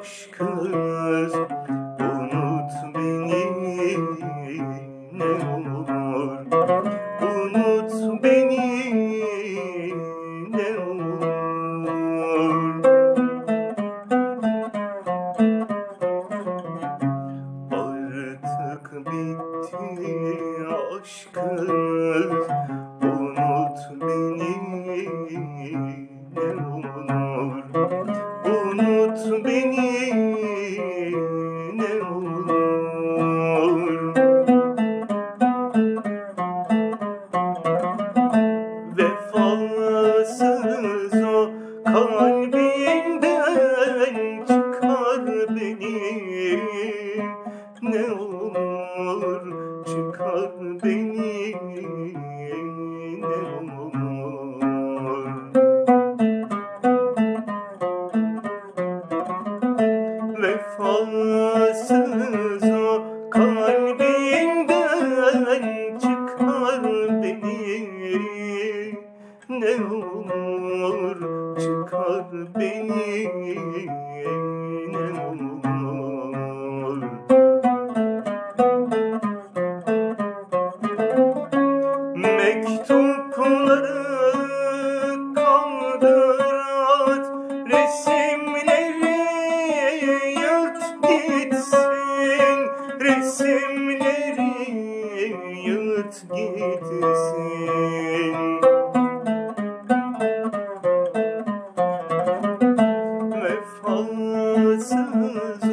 aşkımız Unut beni ne olur. Unut beni ne olur. Artık bitti aşkımız Unut beni ne olur. Unut beni ne olur. Vefasız o kalbinden çıkar beni. Ne olur çıkar beni ne olur Vefasız o çıkar beni Ne olur çıkar beni ne olur. Mektupları Resimleri yırt gitsin. Vefasız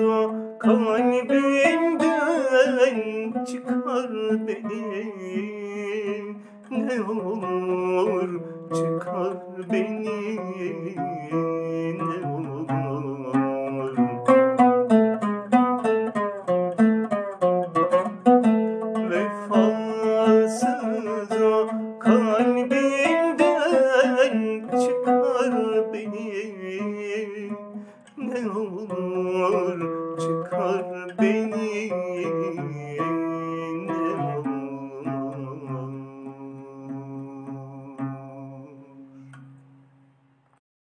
o kalbinden çıkar beni. Ne olur çıkar beni. Ne olur Vefasız o kalbinden çıkar beni. Ne olur çıkar beni